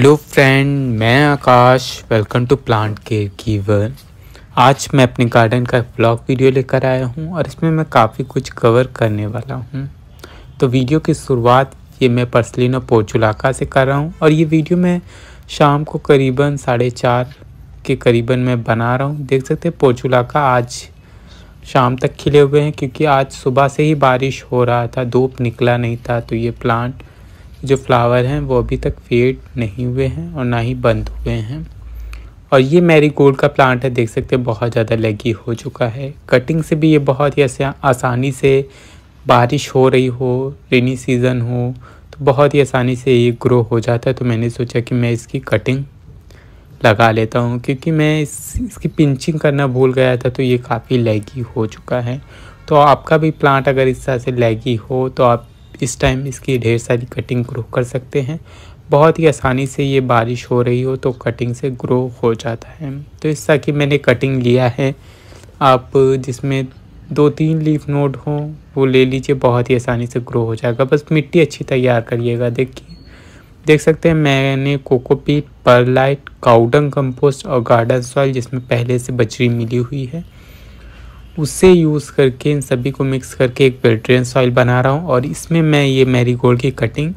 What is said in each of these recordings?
Hello friend मैं Akash. Welcome to plant care keyword आज मैं अपने गार्डन का ब्लॉग वीडियो लेकर आया हूँ और इसमें मैं काफ़ी कुछ कवर करने वाला हूँ। तो वीडियो की शुरुआत ये मैं पर्सलिनो पोचुलाका से कर रहा हूँ और ये वीडियो मैं शाम को करीबन साढ़े चार के करीबन मैं बना रहा हूँ। देख सकते हैं पोचुलाका आज शाम तक खिले हुए हैं क्योंकि आज सुबह से ही बारिश हो रहा था, धूप निकला नहीं था तो ये प्लांट जो फ्लावर हैं वो अभी तक फेड नहीं हुए हैं और ना ही बंद हुए हैं। और ये मैरी गोल्ड का प्लांट है, देख सकते हैं, बहुत ज़्यादा लेगी हो चुका है। कटिंग से भी ये बहुत ही आसानी से बारिश हो रही हो रेनी सीज़न हो तो बहुत ही आसानी से ये ग्रो हो जाता है। तो मैंने सोचा कि मैं इसकी कटिंग लगा लेता हूँ, क्योंकि मैं इस, इसकी पिंचिंग करना भूल गया था तो ये काफ़ी लेगी हो चुका है। तो आपका भी प्लांट अगर इस तरह से लेगी हो तो आप इस टाइम इसकी ढेर सारी कटिंग ग्रो कर सकते हैं। बहुत ही आसानी से ये बारिश हो रही हो तो कटिंग से ग्रो हो जाता है। तो इस तरह की मैंने कटिंग लिया है। आप जिसमें दो तीन लीफ नोड हो, वो ले लीजिए, बहुत ही आसानी से ग्रो हो जाएगा। बस मिट्टी अच्छी तैयार करिएगा, देखिए। देख सकते हैं, मैंने cocopeat perlite cow dung compost और गार्डन सॉइल जिसमें पहले से बजरी मिली हुई है। उससे यूज़ करके, इन सभी को मिक्स करके एक बेल्ट्रेन सॉइल बना रहा हूँ और इसमें मैं ये मैरीगोल्ड की कटिंग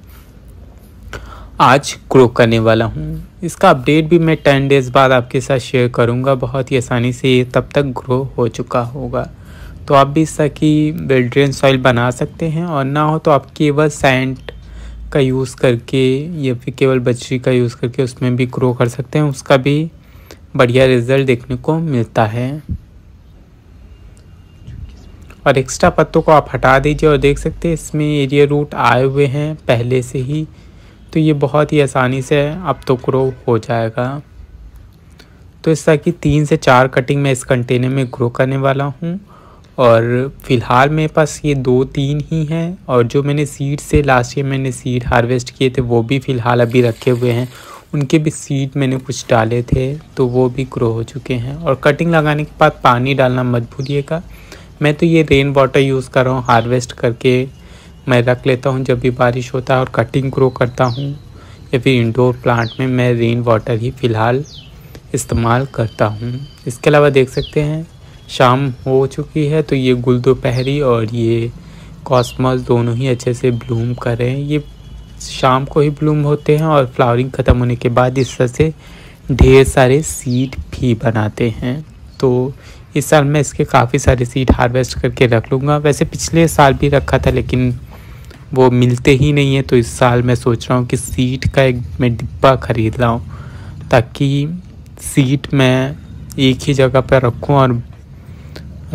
आज ग्रो करने वाला हूँ। इसका अपडेट भी मैं टेन डेज़ बाद आपके साथ शेयर करूँगा। बहुत ही आसानी से ये तब तक ग्रो हो चुका होगा। तो आप भी इस तरह की बेल्ट्रेन सॉइल बना सकते हैं और ना हो तो आप केवल सैंड का यूज़ करके या फिर केवल बजरी का यूज़ करके उसमें भी ग्रो कर सकते हैं। उसका भी बढ़िया रिज़ल्ट देखने को मिलता है। और एक्स्ट्रा पत्तों को आप हटा दीजिए और देख सकते हैं इसमें एरिया रूट आए हुए हैं पहले से ही तो ये बहुत ही आसानी से अब तो ग्रो हो जाएगा। तो इस तरह की तीन से चार कटिंग मैं इस कंटेनर में ग्रो करने वाला हूँ और फ़िलहाल मेरे पास ये दो तीन ही हैं और जो मैंने सीड से लास्ट ईयर मैंने सीड हार्वेस्ट किए थे, वो भी फ़िलहाल अभी रखे हुए हैं। उनके भी सीड मैंने कुछ डाले थे तो वो भी ग्रो हो चुके हैं। और कटिंग लगाने के बाद पानी डालना मत भूलिएगा। मैं तो ये रेन वाटर यूज़ कर रहा हूँ हार्वेस्ट करके मैं रख लेता हूँ जब भी बारिश होता है और कटिंग ग्रो करता हूँ। या फिर इंडोर प्लांट में मैं रेन वाटर ही फ़िलहाल इस्तेमाल करता हूँ। इसके अलावा देख सकते हैं, शाम हो चुकी है तो ये गुल दोपहरी और ये कॉस्मस दोनों ही अच्छे से ब्लूम कर। रहे हैं ये शाम को ही ब्लूम होते हैं और फ्लावरिंग ख़त्म होने के बाद इस तरह से ढेर सारे सीड भी बनाते हैं। तो इस साल मैं इसके काफ़ी सारे सीड हार्वेस्ट करके रख लूँगा। वैसे पिछले साल भी रखा था, लेकिन वो मिलते ही नहीं है तो इस साल मैं सोच रहा हूँ कि सीट का एक मैं डिब्बा ख़रीद लाऊँ, ताकि सीट मैं एक ही जगह पर रखूँ और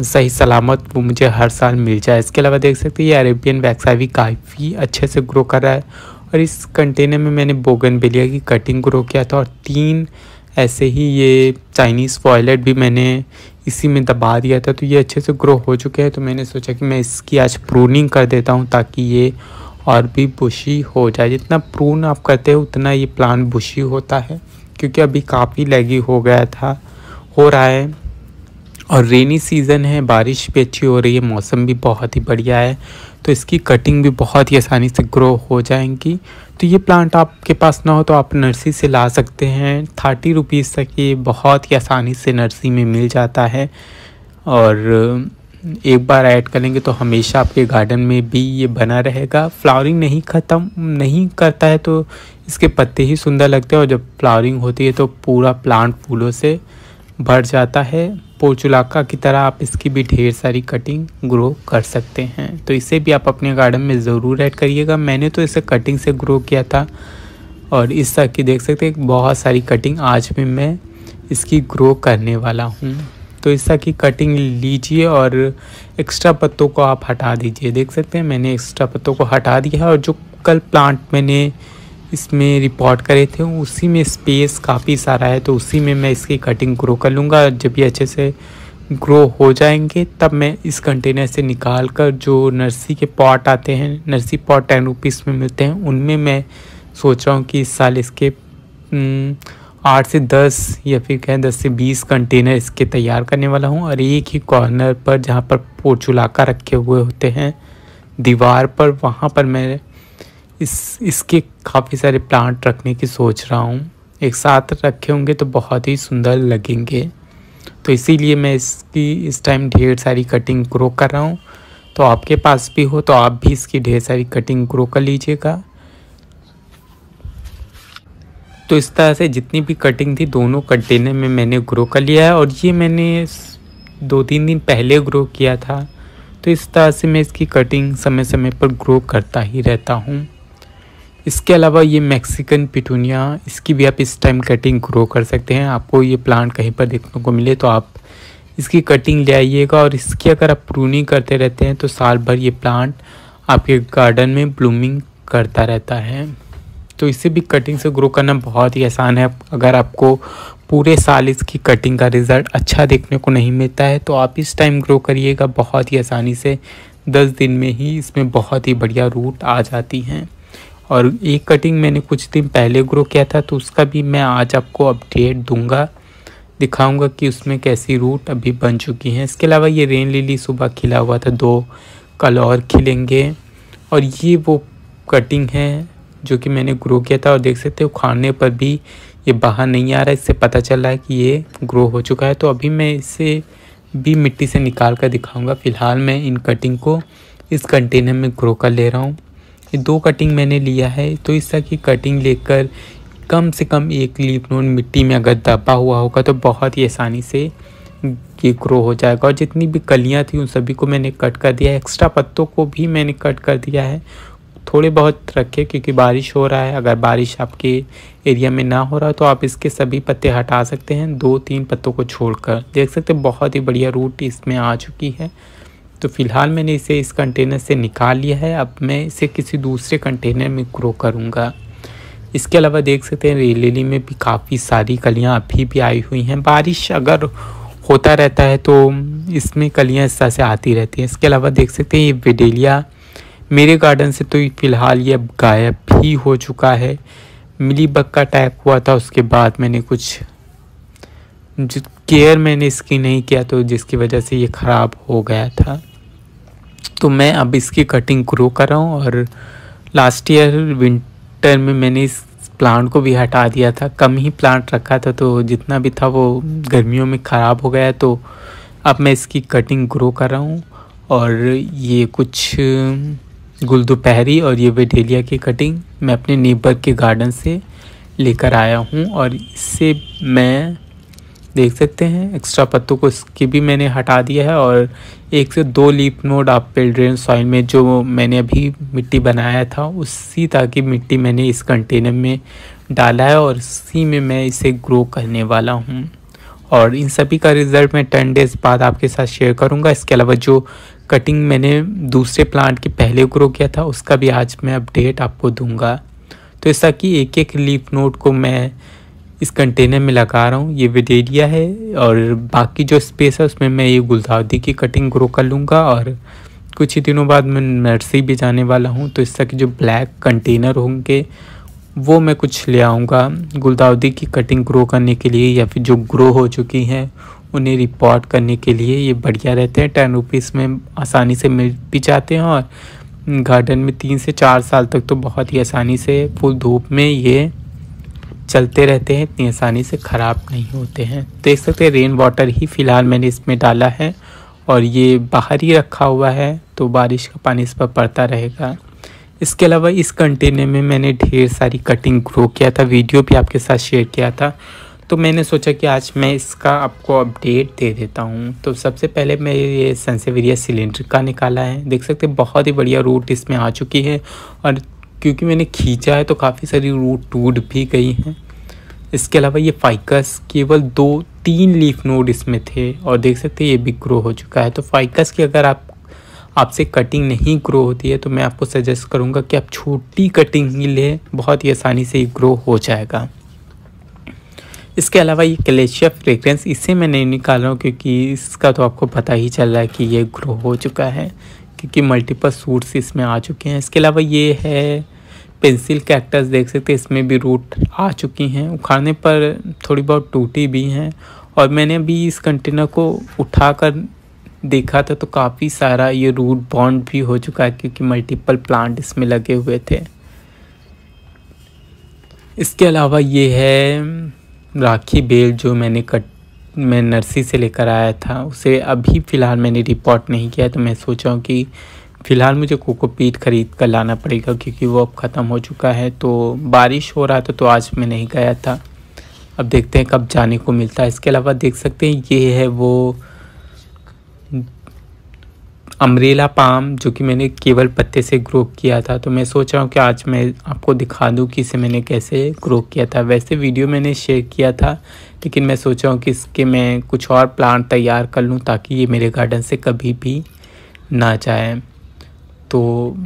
सही सलामत वो मुझे हर साल मिल जाए। इसके अलावा देख सकते हैं, ये अरेबियन वैक्सा भी काफ़ी अच्छे से ग्रो कर रहा है। और इस कंटेनर में मैंने बोगन बेलिया की कटिंग ग्रो किया था और तीन ऐसे ही ये चाइनीज़ वॉयलेट भी मैंने इसी में दबा दिया था तो ये अच्छे से ग्रो हो चुके हैं। तो मैंने सोचा कि मैं इसकी आज प्रूनिंग कर देता हूँ ताकि ये और भी बुशी हो जाए। जितना प्रून आप करते हैं, उतना ये प्लांट बुशी होता है, क्योंकि अभी काफ़ी लगी हो गया था, हो रहा है। और रेनी सीज़न है, बारिश भी अच्छी हो रही है, मौसम भी बहुत ही बढ़िया है। तो इसकी कटिंग भी बहुत ही आसानी से ग्रो हो जाएँगी। तो ये प्लांट आपके पास ना हो तो आप नर्सरी से ला सकते हैं। थर्टी रुपीज़ तक ये बहुत ही आसानी से नर्सरी में मिल जाता है। और एक बार ऐड करेंगे तो हमेशा आपके गार्डन में भी ये बना रहेगा। फ्लावरिंग नहीं ख़त्म, नहीं करता है तो इसके पत्ते ही सुंदर लगते हैं और जब फ्लावरिंग होती है तो पूरा प्लांट फूलों से भर जाता है। पोर्चुलाका की तरह आप इसकी भी ढेर सारी कटिंग ग्रो कर सकते हैं। तो इसे भी आप अपने गार्डन में ज़रूर ऐड करिएगा। मैंने तो इसे कटिंग से ग्रो किया था और इस तरह की देख सकते हैं बहुत सारी कटिंग आज भी मैं इसकी ग्रो करने वाला हूँ। तो इस तरह की कटिंग लीजिए और एक्स्ट्रा पत्तों को आप हटा दीजिए। देख सकते हैं, मैंने एक्स्ट्रा पत्तों को हटा दिया है और जो कल प्लांट मैंने इसमें रिपोर्ट करे थे, उसी में स्पेस काफ़ी सारा है तो उसी में मैं इसकी कटिंग ग्रो कर लूँगा। जब ये अच्छे से ग्रो हो जाएँगे, तब मैं इस कंटेनर से निकाल कर जो नर्सरी के पॉट आते हैं नर्सरी पॉट टेन रुपीज़ में मिलते हैं, उनमें मैं सोच रहा हूँ कि इस साल इसके आठ से दस या फिर कहें दस से बीस कंटेनर इसके तैयार करने वाला हूँ। और एक ही कॉर्नर पर जहाँ पर पोचुलाका रखे हुए होते हैं, दीवार पर, वहाँ पर मैं इस, इसके काफ़ी सारे प्लांट रखने की सोच रहा हूँ। एक साथ रखे होंगे तो बहुत ही सुंदर लगेंगे। तो इसीलिए मैं इसकी, इस टाइम ढेर सारी कटिंग ग्रो कर रहा हूँ। तो आपके पास भी हो तो आप भी इसकी ढेर सारी कटिंग ग्रो कर लीजिएगा। तो इस तरह से जितनी भी कटिंग थी, दोनों कंटेनर में मैंने ग्रो कर लिया है और ये मैंने दो तीन दिन पहले ग्रो किया था। तो इस तरह से मैं इसकी कटिंग समय समय पर ग्रो करता ही रहता हूँ। इसके अलावा ये मैक्सिकन पिटूनिया इसकी भी आप इस टाइम कटिंग ग्रो कर सकते हैं। आपको ये प्लांट कहीं पर देखने को मिले तो आप इसकी कटिंग ले आइएगा और इसकी अगर आप प्रूनिंग करते रहते हैं तो साल भर ये प्लांट आपके गार्डन में ब्लूमिंग करता रहता है। तो इसे भी कटिंग से ग्रो करना बहुत ही आसान है। अगर आपको पूरे साल इसकी कटिंग का रिज़ल्ट अच्छा देखने को नहीं मिलता है तो आप इस टाइम ग्रो करिएगा। बहुत ही आसानी से दस दिन में ही इसमें बहुत ही बढ़िया रूट आ जाती हैं। और एक कटिंग मैंने कुछ दिन पहले ग्रो किया था तो उसका भी मैं आज आपको अपडेट दूँगा, दिखाऊँगा कि उसमें कैसी रूट अभी बन चुकी हैं। इसके अलावा ये रेन लिली सुबह खिला हुआ था, दो कल और खिलेंगे। और ये वो कटिंग है जो कि मैंने ग्रो किया था, और देख सकते हो खाने पर भी ये बाहर नहीं आ रहा है। इससे पता चल रहा है कि ये ग्रो हो चुका है। तो अभी मैं इसे भी मिट्टी से निकाल कर दिखाऊँगा। फ़िलहाल मैं इन कटिंग को इस कंटेनर में ग्रो कर ले रहा हूँ। ये दो कटिंग मैंने लिया है तो इस तरह की कटिंग लेकर कम से कम एक लीफ नोन मिट्टी में अगर दबा हुआ होगा तो बहुत ही आसानी से ये ग्रो हो जाएगा। और जितनी भी कलियाँ थी, उन सभी को मैंने कट कर दिया है। एक्स्ट्रा पत्तों को भी मैंने कट कर दिया है। थोड़े बहुत रखे, क्योंकि बारिश हो रहा है। अगर बारिश आपके एरिया में ना हो रहा तो आप इसके सभी पत्ते हटा सकते हैं। दो तीन पत्तों को छोड़कर। देख सकते हैं, बहुत ही बढ़िया रूट इसमें आ चुकी है। तो फ़िलहाल मैंने इसे इस कंटेनर से निकाल लिया है। अब मैं इसे किसी दूसरे कंटेनर में ग्रो करूँगा। इसके अलावा देख सकते हैं रेलेली में भी काफ़ी सारी कलियाँ अभी भी आई हुई हैं। बारिश अगर होता रहता है तो इसमें कलियाँ इस तरह से आती रहती हैं। इसके अलावा देख सकते हैं, ये विडेलिया, मेरे गार्डन से तो फ़िलहाल ये अब गायब भी हो चुका है। मिली बग का अटैक हुआ था, उसके बाद मैंने कुछ केयर मैंने इसकी नहीं किया तो जिसकी वजह से ये ख़राब हो गया था। तो मैं अब इसकी कटिंग ग्रो कर रहा हूँ और लास्ट ईयर विंटर में मैंने इस प्लांट को भी हटा दिया था। कम ही प्लांट रखा था तो जितना भी था वो गर्मियों में ख़राब हो गया तो अब मैं इसकी कटिंग ग्रो कर रहा हूँ और ये कुछ गुल दोपहरी और ये वेडेलिया की कटिंग मैं अपने नेबर के गार्डन से लेकर आया हूँ और इससे मैं देख सकते हैं। एक्स्ट्रा पत्तों को इसकी भी मैंने हटा दिया है और एक से दो लीप नोड आप पेल्ड्रेन सॉइल में जो मैंने अभी मिट्टी बनाया था, उसी तरह की मिट्टी मैंने इस कंटेनर में डाला है और इसी में मैं इसे ग्रो करने वाला हूँ। और इन सभी का रिज़ल्ट मैं टेन डेज़ बाद आपके साथ शेयर करूँगा। इसके अलावा जो कटिंग मैंने दूसरे प्लांट के पहले ग्रो किया था, उसका भी आज मैं अपडेट आपको दूँगा। तो ऐसा कि एक एक लीफ नोट को मैं इस कंटेनर में लगा रहा हूँ, ये विडेरिया है और बाकी जो स्पेस है उसमें मैं ये गुलदाउदी की कटिंग ग्रो कर लूँगा और कुछ ही दिनों बाद मैं नर्सरी भी जाने वाला हूँ तो इस तरह के जो ब्लैक कंटेनर होंगे, वो मैं कुछ ले आऊँगा गुलदाउदी की कटिंग ग्रो करने के लिए या फिर जो ग्रो हो चुकी हैं, उन्हें रिपोर्ट करने के लिए। ये बढ़िया रहते हैं टेन रुपीज़ में आसानी से मिल भी जाते हैं और गार्डन में तीन से चार साल तक तो बहुत ही आसानी से, फुल धूप में ये चलते रहते हैं, इतनी आसानी से ख़राब नहीं होते हैं। देख सकते हैं रेन वाटर ही फ़िलहाल मैंने इसमें डाला है और ये बाहर ही रखा हुआ है तो बारिश का पानी इस पर पड़ता रहेगा। इसके अलावा इस कंटेनर में मैंने ढेर सारी कटिंग ग्रो किया था वीडियो भी आपके साथ शेयर किया था। तो मैंने सोचा कि आज मैं इसका आपको अपडेट दे देता हूँ। तो सबसे पहले मैं ये सेंसेवेरिया सिलेंडर का निकाला है। देख सकते हैं, बहुत ही बढ़िया रूट इसमें आ चुकी है और क्योंकि मैंने खींचा है तो काफ़ी सारी रूट टूट भी गई हैं। इसके अलावा ये फाइकस केवल दो तीन लीफ नोड इसमें थे और देख सकते हैं ये भी ग्रो हो चुका है। तो फाइकस की अगर आप, आपसे कटिंग नहीं ग्रो होती है तो मैं आपको सजेस्ट करूँगा कि आप छोटी कटिंग ही लें, बहुत ही आसानी से ये ग्रो हो जाएगा। इसके अलावा ये क्लेशिया फ्रेग्रेंस इसे मैं नहीं निकाल रहा हूँ क्योंकि इसका तो आपको पता ही चल रहा है कि ये ग्रो हो चुका है। क्योंकि मल्टीपल सूट्स इसमें आ चुके हैं। इसके अलावा ये है पेंसिल कैक्टस देख सकते हैं, इसमें भी रूट आ चुकी हैं। उखाड़ने पर थोड़ी बहुत टूटी भी हैं। और मैंने अभी इस कंटेनर को उठाकर देखा था तो काफ़ी सारा ये रूट बॉन्ड भी हो चुका है क्योंकि मल्टीपल प्लांट इसमें लगे हुए थे। इसके अलावा ये है राखी बेल जो मैंने कट मैं नर्सी से लेकर आया था, उसे अभी फ़िलहाल मैंने रिपोर्ट नहीं किया तो मैं सोचा हूँ कि फ़िलहाल मुझे कोकोपीट ख़रीद कर लाना पड़ेगा, क्योंकि वो अब ख़त्म हो चुका है। तो बारिश हो रहा था तो आज मैं नहीं गया था। अब देखते हैं कब जाने को मिलता है। इसके अलावा देख सकते हैं, ये है वो अमरेला पाम, जो कि मैंने केवल पत्ते से ग्रो किया था तो मैं सोच रहा हूँ कि आज मैं आपको दिखा दूँ कि इसे मैंने कैसे ग्रो किया था। वैसे वीडियो मैंने शेयर किया था, लेकिन मैं सोच रहा हूँ कि इसके मैं कुछ और प्लांट तैयार कर लूँ, ताकि ये मेरे गार्डन से कभी भी ना जाए। तो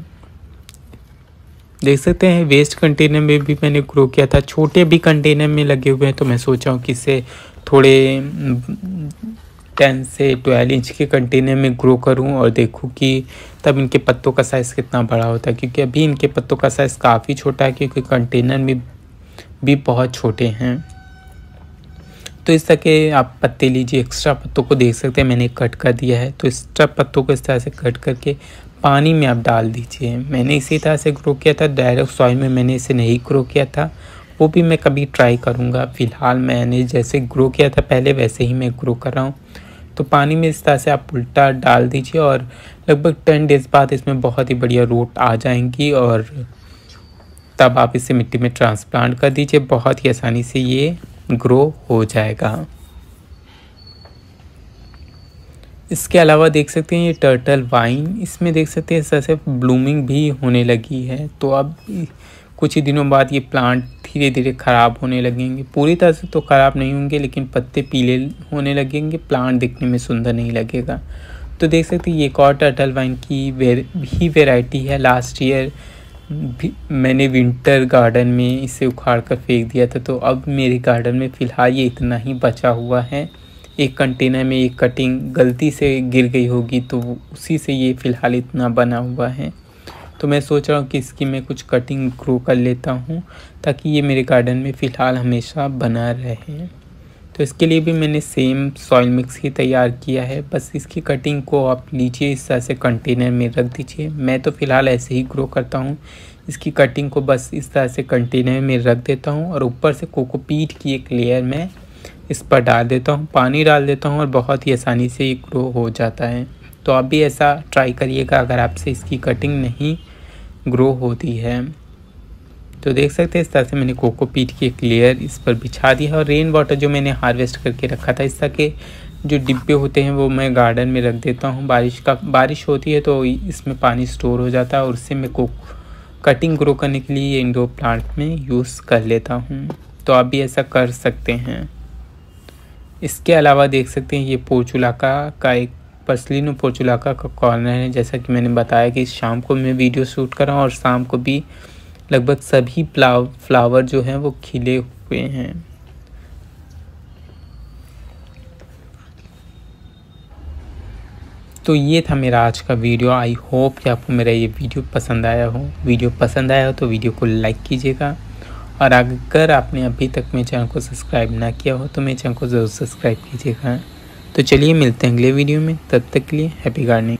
देख सकते हैं, वेस्ट कंटेनर में भी मैंने ग्रो किया था। छोटे भी कंटेनर में लगे हुए हैं तो मैं सोचा हूँ कि इसे थोड़े टेन से ट्वेल्व इंच के कंटेनर में ग्रो करूँ और देखूँ कि तब इनके पत्तों का साइज़ कितना बड़ा होता है। क्योंकि अभी इनके पत्तों का साइज़ काफ़ी छोटा है, क्योंकि कंटेनर में भी बहुत छोटे हैं। तो इस तरह के आप पत्ते लीजिए एक्स्ट्रा पत्तों को देख सकते हैं, मैंने कट कर दिया है। तो एक्स्ट्रा पत्तों को इस तरह से कट करके पानी में आप डाल दीजिए। मैंने इसी तरह से ग्रो किया था डायरेक्ट सॉइल में मैंने इसे नहीं ग्रो किया था। वो भी मैं कभी ट्राई करूँगा। फ़िलहाल मैंने जैसे ग्रो किया था, पहले वैसे ही मैं ग्रो कर रहा हूँ। तो पानी में इस तरह से आप उल्टा डाल दीजिए और लगभग टेन डेज़ बाद इसमें बहुत ही बढ़िया रूट आ जाएँगी और तब आप इसे मिट्टी में ट्रांसप्लांट कर दीजिए। बहुत ही आसानी से ये ग्रो हो जाएगा। इसके अलावा देख सकते हैं ये टर्टल वाइन इसमें देख सकते हैं इस तरह से ब्लूमिंग भी होने लगी है। तो अब कुछ ही दिनों बाद ये प्लांट धीरे धीरे ख़राब होने लगेंगे। पूरी तरह से तो ख़राब नहीं होंगे, लेकिन पत्ते पीले होने लगेंगे प्लांट दिखने में सुंदर नहीं लगेगा। तो देख सकते ये एक और टर्टल वाइन की वेर, ही वेराइटी है। लास्ट ईयर मैंने विंटर गार्डन में इसे उखाड़ कर फेंक दिया था तो अब मेरे गार्डन में फ़िलहाल ये इतना ही बचा हुआ है। एक कंटेनर में एक कटिंग गलती से गिर गई होगी तो उसी से ये फ़िलहाल इतना बना हुआ है। तो मैं सोच रहा हूँ कि इसकी मैं कुछ कटिंग ग्रो कर लेता हूँ, ताकि ये मेरे गार्डन में फ़िलहाल हमेशा बना रहे। तो इसके लिए भी मैंने सेम सॉइल मिक्स ही तैयार किया है। बस इसकी कटिंग को आप लीजिए, इस तरह से कंटेनर में रख दीजिए। मैं तो फ़िलहाल ऐसे ही ग्रो करता हूँ। इसकी कटिंग को बस इस तरह से कंटेनर में रख देता हूँ और ऊपर से कोकोपीट की एक लेयर में इस पर डाल देता हूँ। पानी डाल देता हूँ और बहुत ही आसानी से ये ग्रो हो जाता है। तो आप भी ऐसा ट्राई करिएगा अगर आपसे इसकी कटिंग नहीं ग्रो होती है। तो देख सकते हैं इस तरह से मैंने कोकोपीट की एक लेयर इस पर बिछा दिया है और रेन वाटर जो मैंने हार्वेस्ट करके रखा था, इस तरह के जो डिब्बे होते हैं वो मैं गार्डन में रख देता हूँ। बारिश का, बारिश होती है तो इसमें पानी स्टोर हो जाता है और उससे मैं को कटिंग ग्रो करने के लिए ये इंडोर प्लांट में यूज़ कर लेता हूँ। तो आप भी ऐसा कर सकते हैं। इसके अलावा देख सकते हैं ये पोचुलाका का एक पसलिनो पोचुलाका का कॉर्नर है। जैसा कि मैंने बताया कि शाम को मैं वीडियो शूट कर रहा हूँ और शाम को भी लगभग सभी फ्लावर जो हैं वो खिले हुए हैं। तो ये था मेरा आज का वीडियो। आई होप कि आपको मेरा ये वीडियो पसंद आया हो। वीडियो पसंद आया हो तो वीडियो को लाइक कीजिएगा। और अगर आपने अभी तक मेरे चैनल को सब्सक्राइब ना किया हो तो मेरे चैनल को ज़रूर सब्सक्राइब कीजिएगा। तो चलिए मिलते हैं अगले वीडियो में। तब तक के लिए हैप्पी गार्डनिंग